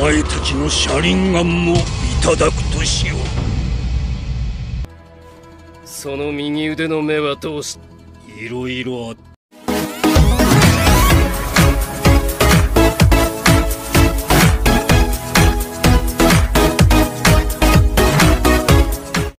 前たちの車輪眼もいただくとしよう。その右腕の目はどうしいろいろあっ